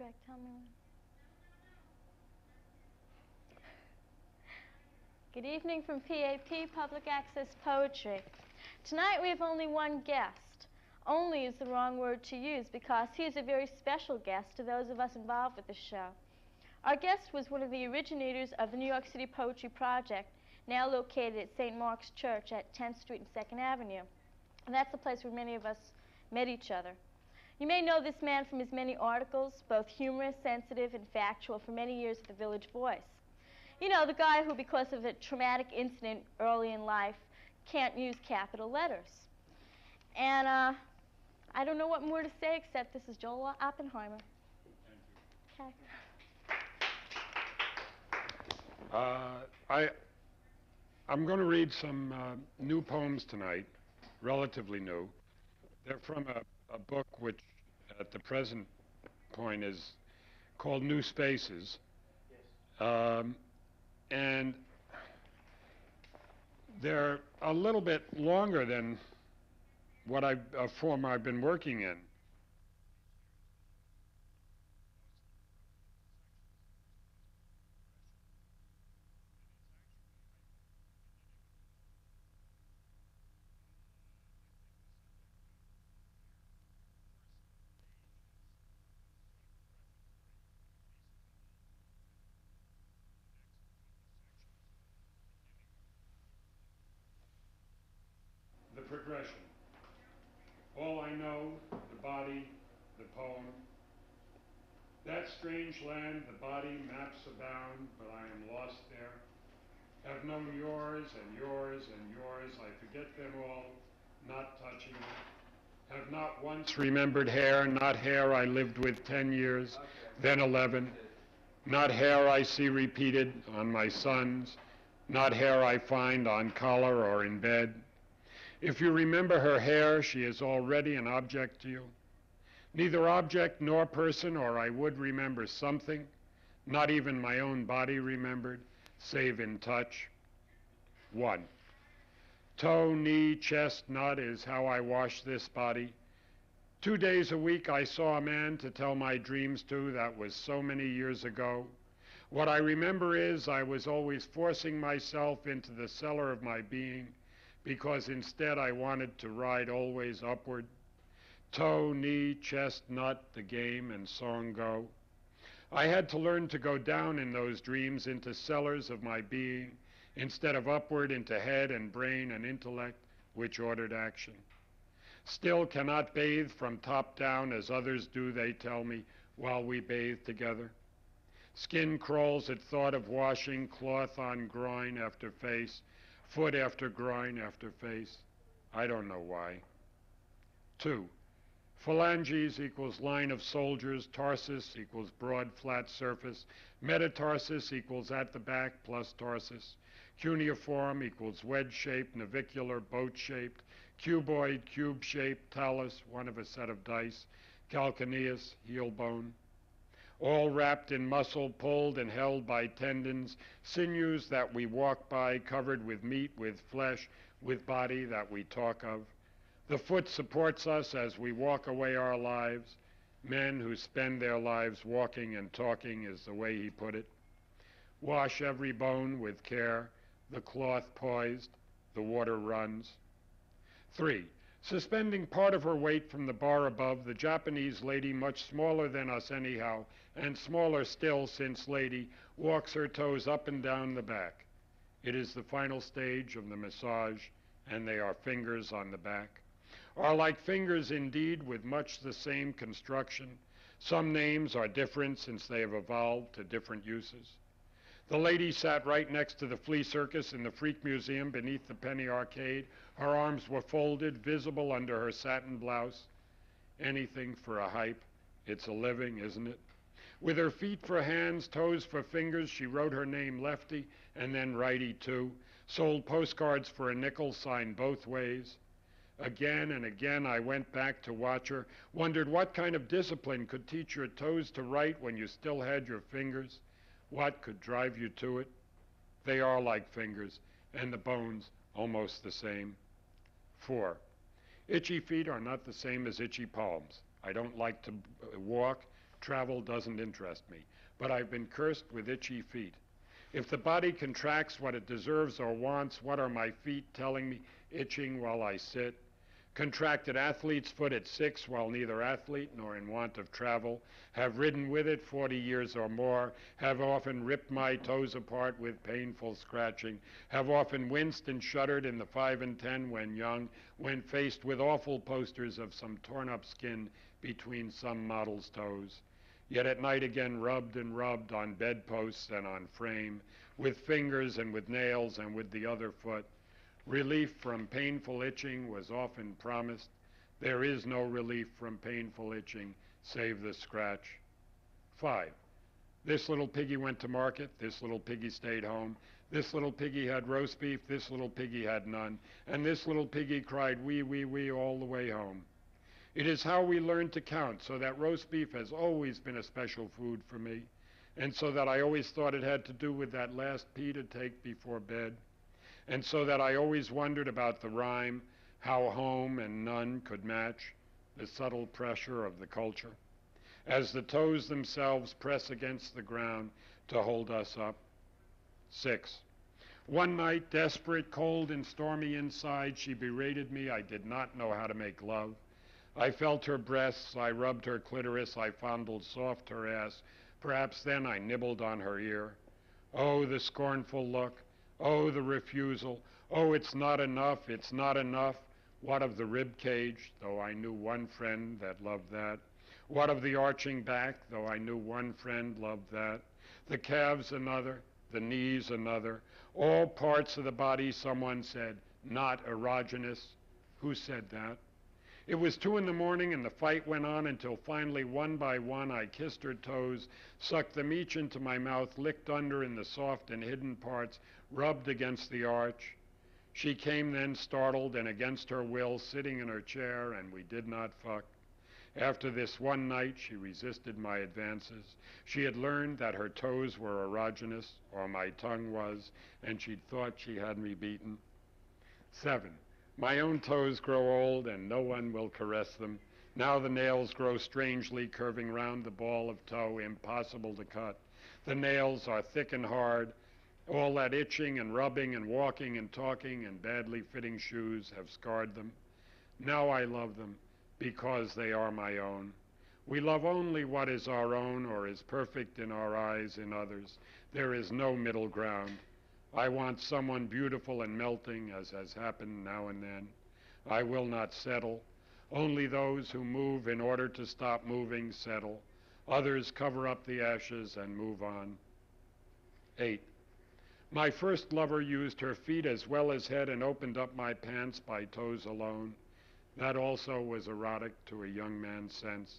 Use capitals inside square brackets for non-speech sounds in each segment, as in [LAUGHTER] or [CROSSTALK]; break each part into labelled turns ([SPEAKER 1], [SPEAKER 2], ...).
[SPEAKER 1] Greg, tell me when. Good evening from PAP, Public Access Poetry. Tonight we have only one guest. Only is the wrong word to use because he is a very special guest to those of us involved with the show. Our guest was one of the originators of the New York City Poetry Project, now located at St. Mark's Church at 10th Street and 2nd Avenue. And that's the place where many of us met each other. You may know this man from his many articles, both humorous, sensitive, and factual, for many years at the Village Voice. You know, the guy who, because of a traumatic incident early in life, can't use capital letters. And uh, I don't know what more to say except this is Joel Oppenheimer. Okay.
[SPEAKER 2] Uh, I, I'm going to read some uh, new poems tonight, relatively new. They're from a, a book which, at the present point, is called New Spaces. Um, and they're a little bit longer than what I, a form I've been working in. The progression. All I know, the body, the poem. That strange land, the body, maps abound, but I am lost there. Have known yours and yours and yours, I forget them all, not touching them. Have not once remembered hair, not hair I lived with ten years, then eleven. Not hair I see repeated on my sons, not hair I find on collar or in bed. If you remember her hair, she is already an object to you. Neither object nor person, or I would remember something, not even my own body remembered, save in touch. One. Toe, knee, chest, nut is how I wash this body. Two days a week I saw a man to tell my dreams to that was so many years ago. What I remember is I was always forcing myself into the cellar of my being because instead I wanted to ride always upward. Toe, knee, chest, nut, the game, and song go. I had to learn to go down in those dreams into cellars of my being instead of upward into head and brain and intellect, which ordered action. Still cannot bathe from top down as others do, they tell me, while we bathe together. Skin crawls at thought of washing, cloth on groin after face, foot after groin after face. I don't know why. Two, phalanges equals line of soldiers, tarsus equals broad flat surface, metatarsus equals at the back plus tarsus, cuneiform equals wedge-shaped, navicular, boat-shaped, cuboid, cube-shaped, talus, one of a set of dice, calcaneus, heel bone all wrapped in muscle, pulled and held by tendons, sinews that we walk by, covered with meat, with flesh, with body that we talk of. The foot supports us as we walk away our lives. Men who spend their lives walking and talking is the way he put it. Wash every bone with care, the cloth poised, the water runs. Three, Suspending part of her weight from the bar above, the Japanese lady, much smaller than us anyhow, and smaller still since lady, walks her toes up and down the back. It is the final stage of the massage, and they are fingers on the back. Are like fingers indeed, with much the same construction. Some names are different since they have evolved to different uses. The lady sat right next to the flea circus in the Freak Museum beneath the Penny Arcade. Her arms were folded, visible under her satin blouse. Anything for a hype. It's a living, isn't it? With her feet for hands, toes for fingers, she wrote her name lefty and then righty too. Sold postcards for a nickel, signed both ways. Again and again I went back to watch her, wondered what kind of discipline could teach your toes to write when you still had your fingers. What could drive you to it? They are like fingers, and the bones almost the same. Four, itchy feet are not the same as itchy palms. I don't like to uh, walk, travel doesn't interest me, but I've been cursed with itchy feet. If the body contracts what it deserves or wants, what are my feet telling me, itching while I sit? Contracted athlete's foot at six while neither athlete nor in want of travel, have ridden with it 40 years or more, have often ripped my toes apart with painful scratching, have often winced and shuddered in the five and ten when young, when faced with awful posters of some torn up skin between some model's toes. Yet at night again rubbed and rubbed on bedposts and on frame, with fingers and with nails and with the other foot, Relief from painful itching was often promised. There is no relief from painful itching save the scratch. Five. This little piggy went to market. This little piggy stayed home. This little piggy had roast beef. This little piggy had none. And this little piggy cried wee, wee, wee all the way home. It is how we learn to count, so that roast beef has always been a special food for me, and so that I always thought it had to do with that last pea to take before bed and so that I always wondered about the rhyme, how home and none could match the subtle pressure of the culture, as the toes themselves press against the ground to hold us up. Six. One night, desperate, cold, and stormy inside, she berated me. I did not know how to make love. I felt her breasts, I rubbed her clitoris, I fondled soft her ass. Perhaps then I nibbled on her ear. Oh, the scornful look, Oh, the refusal. Oh, it's not enough, it's not enough. What of the rib cage, though I knew one friend that loved that? What of the arching back, though I knew one friend loved that? The calves another, the knees another. All parts of the body, someone said, not erogenous. Who said that? It was two in the morning, and the fight went on until finally, one by one, I kissed her toes, sucked them each into my mouth, licked under in the soft and hidden parts, rubbed against the arch. She came then, startled and against her will, sitting in her chair, and we did not fuck. After this one night, she resisted my advances. She had learned that her toes were erogenous, or my tongue was, and she'd thought she had me beaten. Seven. My own toes grow old, and no one will caress them. Now the nails grow strangely, curving round the ball of toe, impossible to cut. The nails are thick and hard. All that itching and rubbing and walking and talking and badly fitting shoes have scarred them. Now I love them because they are my own. We love only what is our own or is perfect in our eyes in others. There is no middle ground. I want someone beautiful and melting, as has happened now and then. I will not settle. Only those who move in order to stop moving settle. Others cover up the ashes and move on. 8. My first lover used her feet as well as head and opened up my pants by toes alone. That also was erotic to a young man's sense.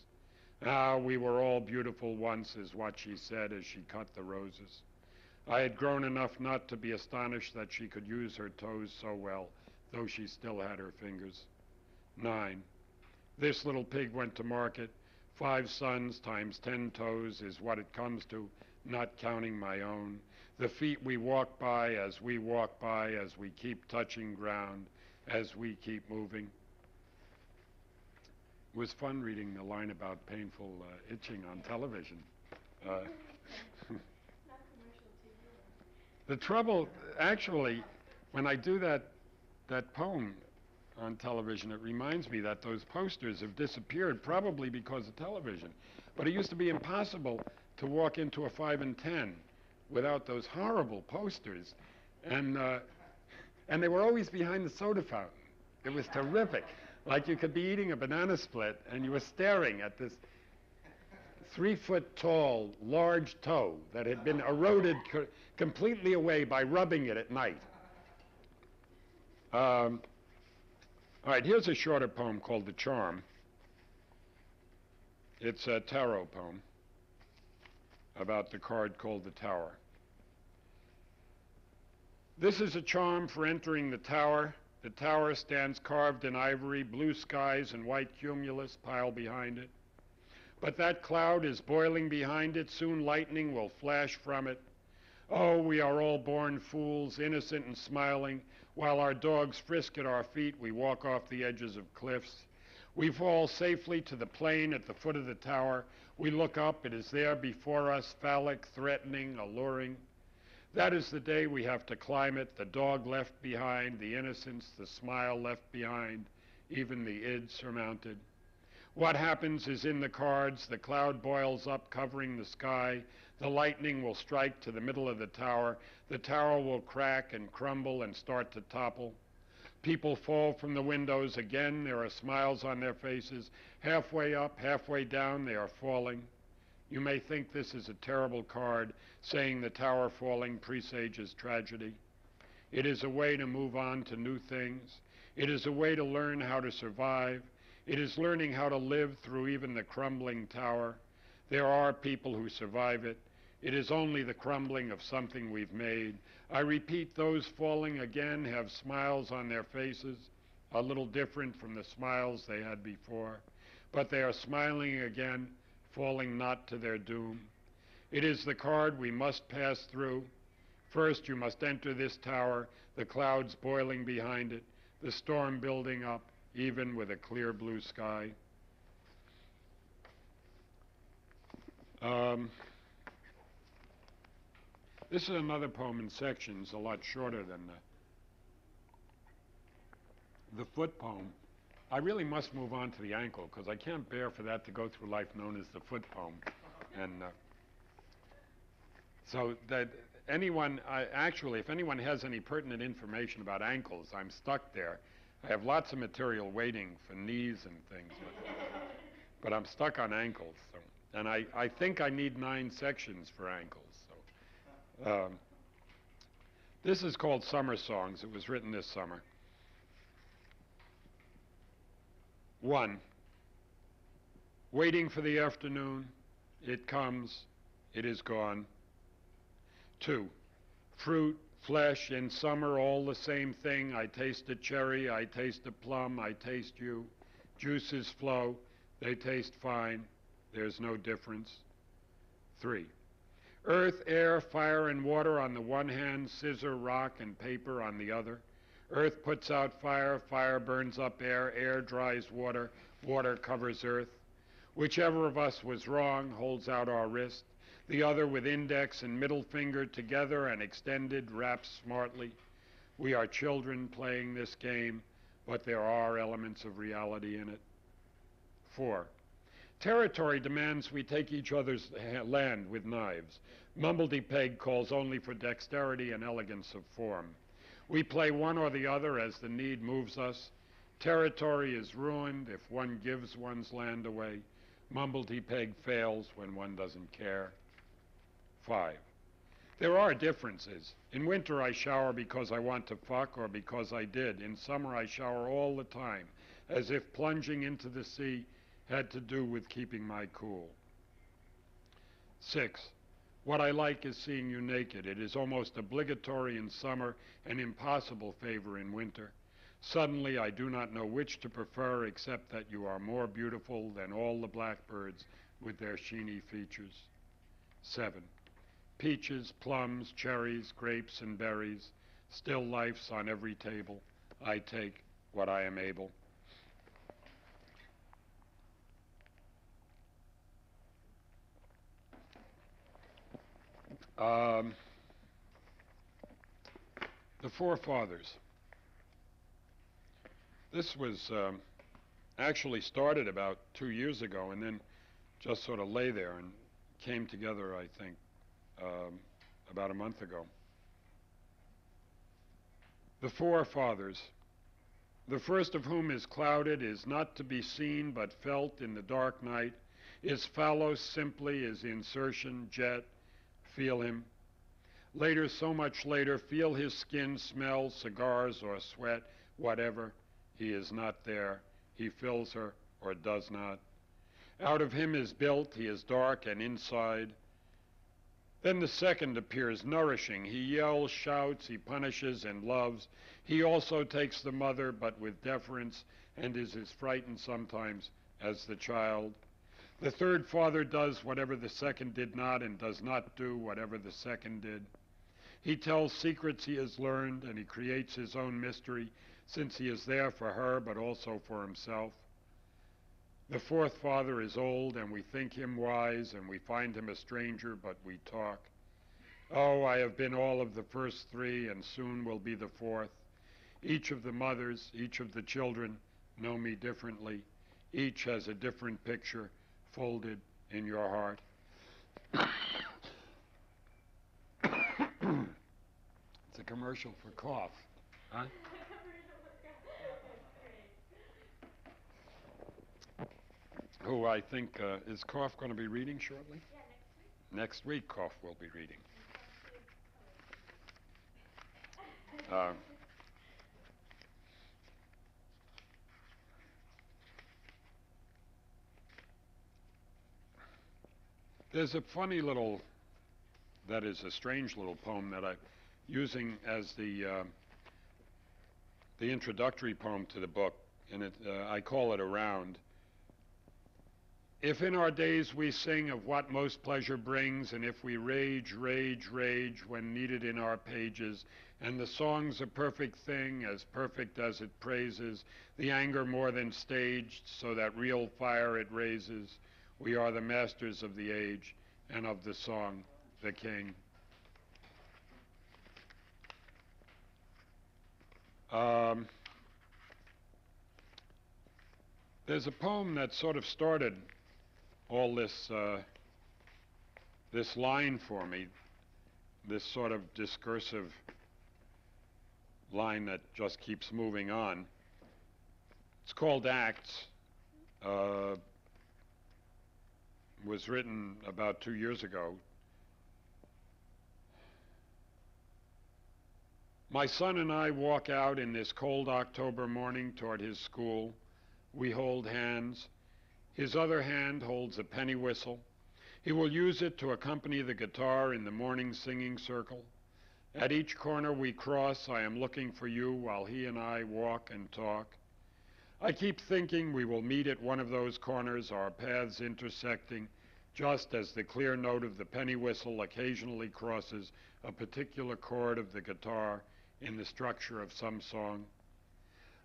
[SPEAKER 2] Ah, we were all beautiful once, is what she said as she cut the roses. I had grown enough not to be astonished that she could use her toes so well, though she still had her fingers. Nine. This little pig went to market. Five sons times ten toes is what it comes to, not counting my own. The feet we walk by as we walk by, as we keep touching ground, as we keep moving. It was fun reading the line about painful uh, itching on television. Uh, The trouble, actually, when I do that, that poem on television, it reminds me that those posters have disappeared, probably because of television. But it used to be impossible to walk into a 5 and 10 without those horrible posters. And, uh, and they were always behind the soda fountain. It was terrific. Like you could be eating a banana split and you were staring at this three foot tall, large toe that had been eroded co- completely away by rubbing it at night. Um, all right, here's a shorter poem called The Charm. It's a tarot poem about the card called the Tower. This is a charm for entering the tower. The tower stands carved in ivory, blue skies and white cumulus pile behind it. But that cloud is boiling behind it, soon lightning will flash from it. Oh, we are all born fools, innocent and smiling. While our dogs frisk at our feet, we walk off the edges of cliffs. We fall safely to the plain at the foot of the tower. We look up. It is there before us, phallic, threatening, alluring. That is the day we have to climb it, the dog left behind, the innocence, the smile left behind, even the id surmounted. What happens is in the cards. The cloud boils up, covering the sky. The lightning will strike to the middle of the tower. The tower will crack and crumble and start to topple. People fall from the windows. Again, there are smiles on their faces. Halfway up, halfway down, they are falling. You may think this is a terrible card, saying the tower falling presages tragedy. It is a way to move on to new things. It is a way to learn how to survive. It is learning how to live through even the crumbling tower. There are people who survive it. It is only the crumbling of something we've made. I repeat, those falling again have smiles on their faces, a little different from the smiles they had before, but they are smiling again, falling not to their doom. It is the card we must pass through. First, you must enter this tower, the clouds boiling behind it, the storm building up, even with a clear blue sky. Um, this is another poem in sections, a lot shorter than the, the foot poem. I really must move on to the ankle because I can't bear for that to go through life known as the foot poem. And uh, so that anyone, I, actually, if anyone has any pertinent information about ankles, I'm stuck there. I have lots of material waiting for knees and things, but, but I'm stuck on ankles. So, and I, I think I need nine sections for ankles. So, um, this is called Summer Songs. It was written this summer. One, waiting for the afternoon, it comes, it is gone. Two, fruit, flesh, in summer all the same thing. I taste a cherry, I taste a plum, I taste you. Juices flow, they taste fine, there's no difference. Three, earth, air, fire, and water on the one hand, scissor, rock, and paper on the other. Earth puts out fire, fire burns up air, air dries water, water covers earth. Whichever of us was wrong holds out our wrist, the other with index and middle finger together and extended wraps smartly. We are children playing this game, but there are elements of reality in it. Four, territory demands we take each other's land with knives. Mumbledy Peg calls only for dexterity and elegance of form. We play one or the other as the need moves us. Territory is ruined if one gives one's land away. Mumbledy Peg fails when one doesn't care. Five. There are differences. In winter, I shower because I want to fuck or because I did. In summer, I shower all the time, as if plunging into the sea had to do with keeping my cool. Six. What I like is seeing you naked. It is almost obligatory in summer and impossible favor in winter. Suddenly, I do not know which to prefer except that you are more beautiful than all the blackbirds with their sheeny features. Seven. Peaches, plums, cherries, grapes, and berries. Still life's on every table. I take what I am able. Um, the forefathers. This was um, actually started about two years ago and then just sort of lay there and came together, I think, um, about a month ago. The forefathers. The first of whom is clouded, is not to be seen but felt in the dark night, is phallos simply, as insertion, jet, feel him. Later, so much later, feel his skin, smell cigars or sweat, whatever. He is not there. He fills her or does not. Out of him is built, he is dark and inside. Then the second appears, nourishing. He yells, shouts, he punishes and loves. He also takes the mother, but with deference, and is as frightened sometimes as the child. The third father does whatever the second did not, and does not do whatever the second did. He tells secrets he has learned, and he creates his own mystery, since he is there for her, but also for himself. The fourth father is old, and we think him wise, and we find him a stranger, but we talk. Oh, I have been all of the first three, and soon will be the fourth. Each of the mothers, each of the children know me differently. Each has a different picture folded in your heart. [COUGHS] it's a commercial for cough. Huh? Who I think uh, is Cough going to be reading shortly? next week. Cough will be reading. Uh, there's a funny little, that is a strange little poem that I'm using as the uh, the introductory poem to the book, and it, uh, I call it Around. If in our days we sing of what most pleasure brings, and if we rage, rage, rage when needed in our pages, and the song's a perfect thing, as perfect as it praises, the anger more than staged, so that real fire it raises, we are the masters of the age and of the song, the king. Um, there's a poem that sort of started all this uh, this line for me, this sort of discursive line that just keeps moving on. It's called Acts. Uh, was written about two years ago. My son and I walk out in this cold October morning toward his school. We hold hands. His other hand holds a penny whistle. He will use it to accompany the guitar in the morning singing circle. At each corner we cross, I am looking for you while he and I walk and talk. I keep thinking we will meet at one of those corners, our paths intersecting, just as the clear note of the penny whistle occasionally crosses a particular chord of the guitar in the structure of some song.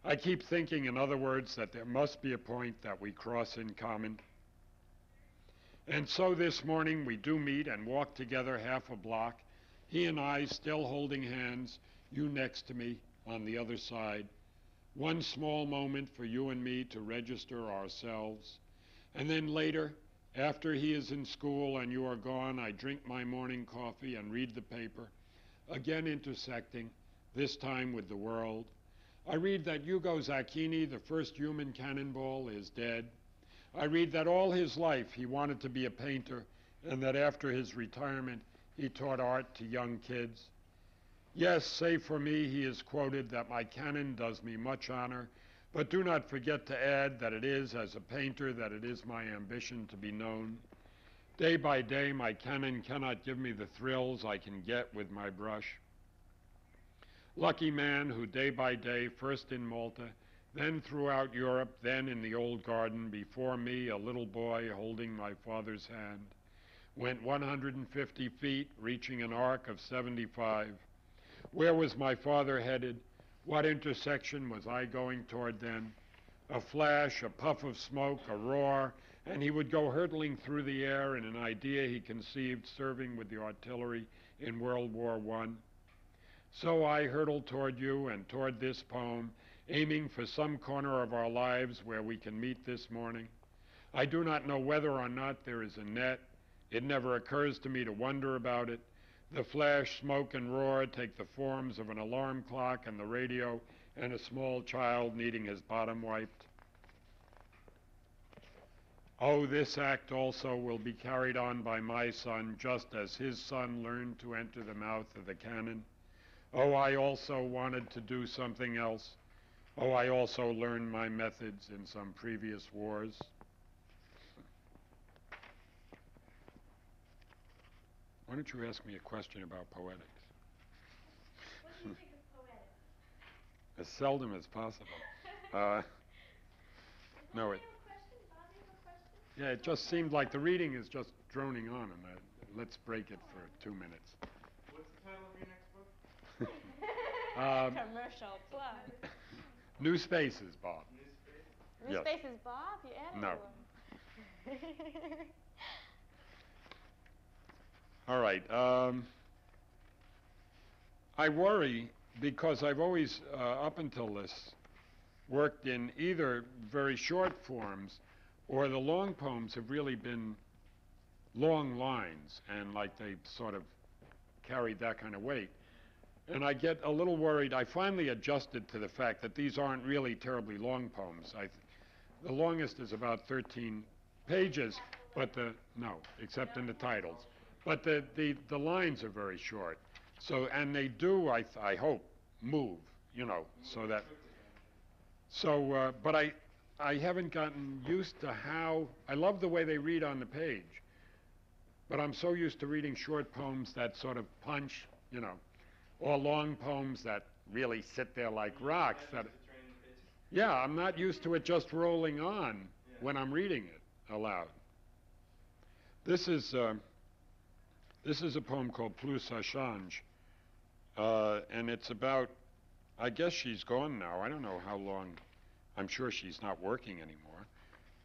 [SPEAKER 2] I keep thinking, in other words, that there must be a point that we cross in common. And so this morning we do meet and walk together half a block, he and I still holding hands, you next to me on the other side. One small moment for you and me to register ourselves. And then later, after he is in school and you are gone, I drink my morning coffee and read the paper, again intersecting, this time with the world. I read that Hugo Zacchini, the first human cannonball, is dead. I read that all his life he wanted to be a painter and that after his retirement he taught art to young kids. Yes, say for me, he is quoted that my cannon does me much honor, but do not forget to add that it is as a painter that it is my ambition to be known. Day by day, my cannon cannot give me the thrills I can get with my brush. Lucky man who day by day, first in Malta, then throughout Europe, then in the old garden, before me, a little boy holding my father's hand went 150 feet, reaching an arc of 75. Where was my father headed? What intersection was I going toward then? A flash, a puff of smoke, a roar, and he would go hurtling through the air in an idea he conceived serving with the artillery in World War I. So I hurtle toward you and toward this poem, aiming for some corner of our lives where we can meet this morning. I do not know whether or not there is a net, it never occurs to me to wonder about it. The flash, smoke, and roar take the forms of an alarm clock and the radio and a small child needing his bottom wiped. Oh, this act also will be carried on by my son, just as his son learned to enter the mouth of the cannon. Oh, I also wanted to do something else. Oh, I also learned my methods in some previous wars. Why don't you ask me a question about poetics?
[SPEAKER 1] What do you think of poetics?
[SPEAKER 2] As seldom as possible. [LAUGHS] Uh, no, it,
[SPEAKER 1] Bobby, you have a question? Bobby, you have a question?
[SPEAKER 2] yeah, it just seemed like the reading is just droning on, and I, let's break it for two minutes.
[SPEAKER 3] What's the title of your next book?
[SPEAKER 2] Um,
[SPEAKER 1] Commercial plug. [LAUGHS]
[SPEAKER 2] New Spaces, Bob.
[SPEAKER 1] New
[SPEAKER 2] Yes.
[SPEAKER 1] Spaces Bob, you added
[SPEAKER 2] No. [LAUGHS] All right. Um, I worry because I've always, uh, up until this, worked in either very short forms or the long poems have really been long lines and like they sort of carried that kind of weight. And I get a little worried. I finally adjusted to the fact that these aren't really terribly long poems. I th- the longest is about 13 pages, but the, no, except in the titles. But the, the, the lines are very short. So, and they do, I, I hope, move, you know, so that. So, uh, but I, I haven't gotten used to how, I love the way they read on the page. But I'm so used to reading short poems that sort of punch, you know, or long poems that really sit there like rocks that.
[SPEAKER 3] To turn the pages.
[SPEAKER 2] Yeah, I'm not used to it just rolling on when I'm reading it aloud. This is uh, this is a poem called Plus ça change, uh, and it's about. I guess she's gone now. I don't know how long. I'm sure she's not working anymore.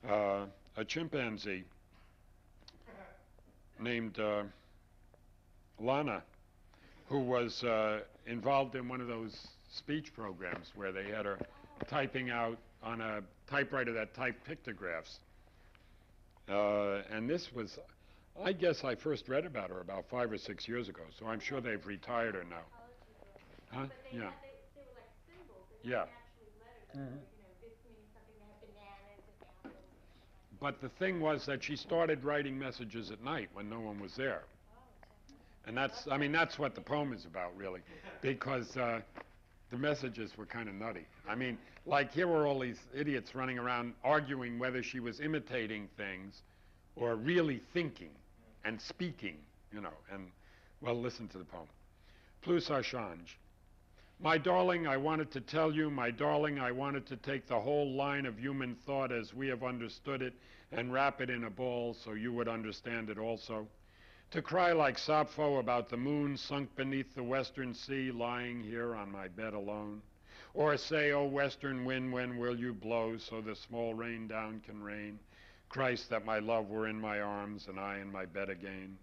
[SPEAKER 2] Uh, a chimpanzee [LAUGHS] named uh, Lana, who was uh, involved in one of those speech programs where they had her typing out on a typewriter that typed pictographs. Uh, and this was, I guess I first read about her about five or six years ago, so I'm sure they've retired her now. Huh?
[SPEAKER 1] But they
[SPEAKER 2] Yeah.
[SPEAKER 1] had, they, they were like symbols,
[SPEAKER 2] Yeah.
[SPEAKER 1] weren't actually letters. They were, you know, this means something that had bananas and apples.
[SPEAKER 2] But the thing was that she started writing messages at night when no one was there. And that's, I mean, that's what the poem is about, really, because uh, the messages were kind of nutty. I mean, like here were all these idiots running around arguing whether she was imitating things or really thinking and speaking, you know. And well, listen to the poem. Plus ça change. My darling, I wanted to tell you, my darling, I wanted to take the whole line of human thought as we have understood it and wrap it in a ball so you would understand it also. To cry like Sappho about the moon sunk beneath the western sea, lying here on my bed alone. Or say, O western wind, when will you blow so the small rain down can rain? Christ, that my love were in my arms and I in my bed again.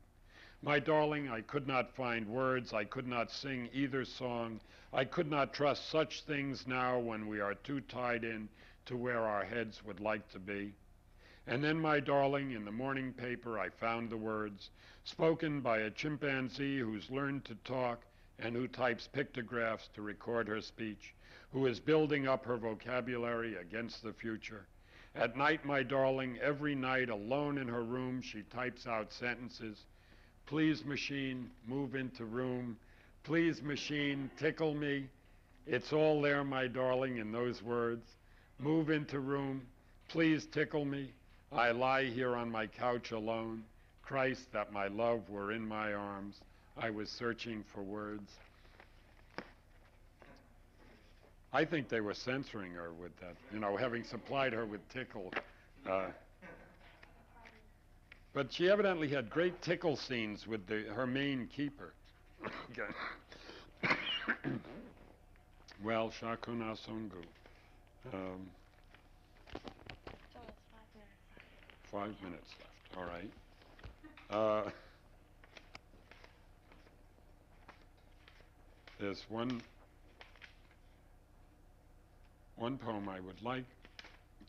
[SPEAKER 2] My darling, I could not find words, I could not sing either song. I could not trust such things now when we are too tied in to where our heads would like to be. And then, my darling, in the morning paper I found the words, spoken by a chimpanzee who's learned to talk and who types pictographs to record her speech, who is building up her vocabulary against the future. At night, my darling, every night, alone in her room, she types out sentences. Please, machine, move into room. Please, machine, tickle me. It's all there, my darling, in those words. Move into room. Please tickle me. I lie here on my couch alone. Christ, that my love were in my arms. I was searching for words. I think they were censoring her with that, you know, having supplied her with tickle. Uh, but she evidently had great tickle scenes with the, her main keeper. [COUGHS] Well, Shakuna Songu. Um,
[SPEAKER 1] So it's five minutes.
[SPEAKER 2] Five minutes left, all right. Uh, There's one, one poem I would like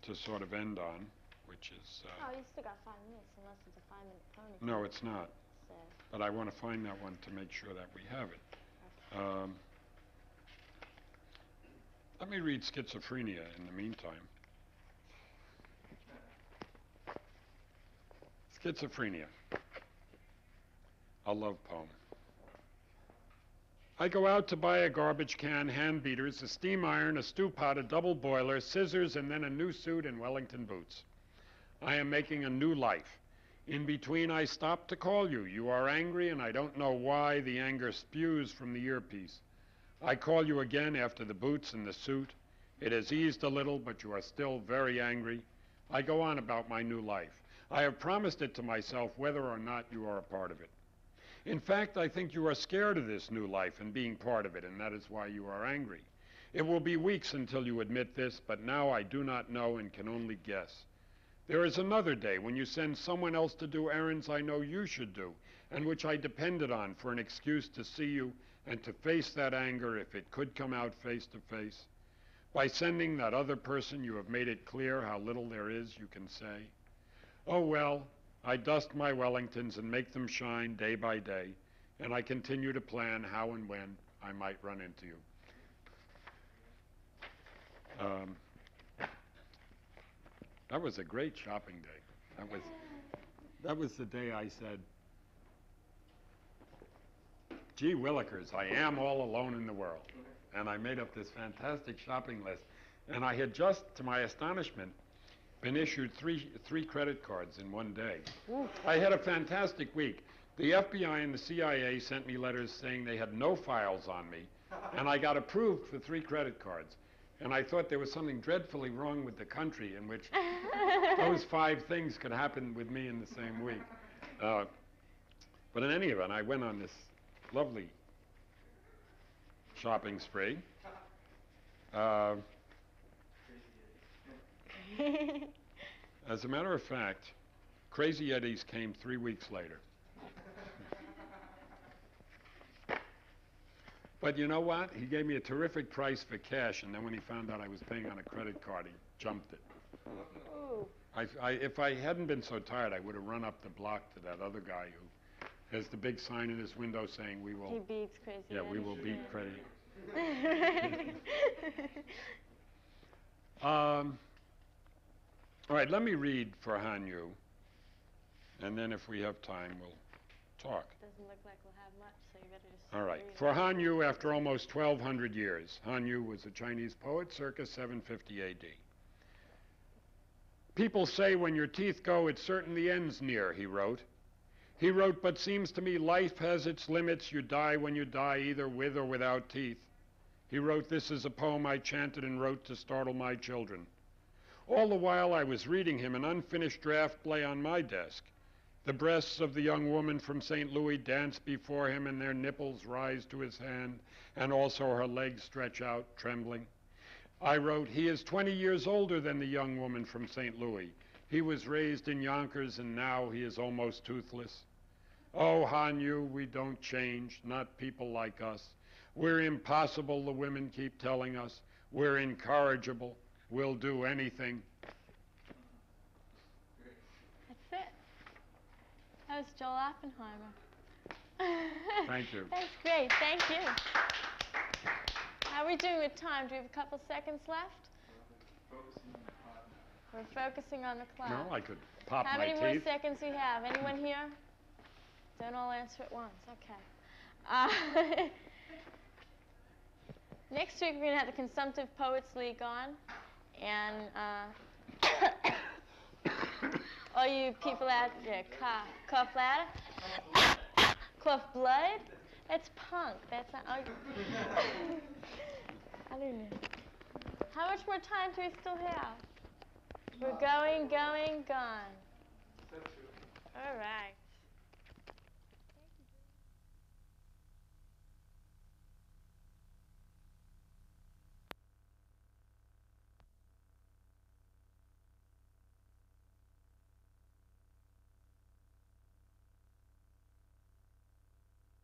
[SPEAKER 2] to sort of end on, which is, uh,
[SPEAKER 1] Oh, you still got five minutes unless it's a five-minute pony.
[SPEAKER 2] no, it's not,
[SPEAKER 1] So,
[SPEAKER 2] but I want to find that one to make sure that we have it. Um, Let me read Schizophrenia in the meantime. Schizophrenia. A love poem. I go out to buy a garbage can, hand beaters, a steam iron, a stew pot, a double boiler, scissors, and then a new suit and Wellington boots. I am making a new life. In between, I stop to call you. You are angry, and I don't know why the anger spews from the earpiece. I call you again after the boots and the suit. It has eased a little, but you are still very angry. I go on about my new life. I have promised it to myself whether or not you are a part of it. In fact, I think you are scared of this new life and being part of it, and that is why you are angry. It will be weeks until you admit this, but now I do not know and can only guess. There is another day when you send someone else to do errands I know you should do, and which I depended on for an excuse to see you and to face that anger if it could come out face to face. By sending that other person, you have made it clear how little there is you can say. Oh well, I dust my Wellingtons and make them shine day by day, and I continue to plan how and when I might run into you. Um, that was a great shopping day. That was, that was the day I said, gee willikers, I am all alone in the world. And I made up this fantastic shopping list. And I had just, to my astonishment, been issued three, three credit cards in one day. I had a fantastic week. The FBI and the CIA sent me letters saying they had no files on me, and I got approved for three credit cards. And I thought there was something dreadfully wrong with the country in which [LAUGHS] those five things could happen with me in the same week. Uh, but in any event, I went on this lovely shopping spree. Uh, [LAUGHS] as a matter of fact, Crazy Eddie's came three weeks later. But you know what? He gave me a terrific price for cash, and then when he found out I was paying on a credit card, he jumped it. I, I, if I hadn't been so tired, I would have run up the block to that other guy who has the big sign in his window saying, "We will."
[SPEAKER 1] He beats crazy.
[SPEAKER 2] yeah, we will beat credit." [LAUGHS] [LAUGHS] Um, all right, let me read for Han Yu, and then if we have time, we'll talk.
[SPEAKER 1] Doesn't look like we'll have much, so you better just.
[SPEAKER 2] All right. For Han Yu, after almost 1,200 years, Han Yu was a Chinese poet circa 750 AD. People say when your teeth go, it certainly ends near, he wrote. He wrote, but seems to me life has its limits. You die when you die, either with or without teeth. He wrote, This is a poem I chanted and wrote to startle my children. All the while I was reading him, an unfinished draft lay on my desk. The breasts of the young woman from St. Louis dance before him, and their nipples rise to his hand, and also her legs stretch out, trembling. I wrote, He is 20 years older than the young woman from St. Louis. He was raised in Yonkers, and now he is almost toothless. Oh, Han Yu, we don't change, not people like us. We're impossible, the women keep telling us. We're incorrigible. We'll do anything.
[SPEAKER 1] That's it. That was Joel Oppenheimer.
[SPEAKER 2] Thank you. [LAUGHS]
[SPEAKER 1] That's great. Thank you. How are we doing with time? Do we have a couple seconds left?
[SPEAKER 3] Focusing on the clock.
[SPEAKER 1] We're focusing on the clock.
[SPEAKER 2] No, I could pop
[SPEAKER 1] How
[SPEAKER 2] my
[SPEAKER 1] many more
[SPEAKER 2] teeth.
[SPEAKER 1] seconds we have? Anyone here? Don't all answer at once. Okay. Uh, [LAUGHS] next week we're going to have the Consumptive Poets League on, and uh, [COUGHS] all you people out there, cough, cough [COUGHS] cough blood. That's punk. That's not. [COUGHS] I don't know. How much more time do we still have? We're going, going, gone. All right.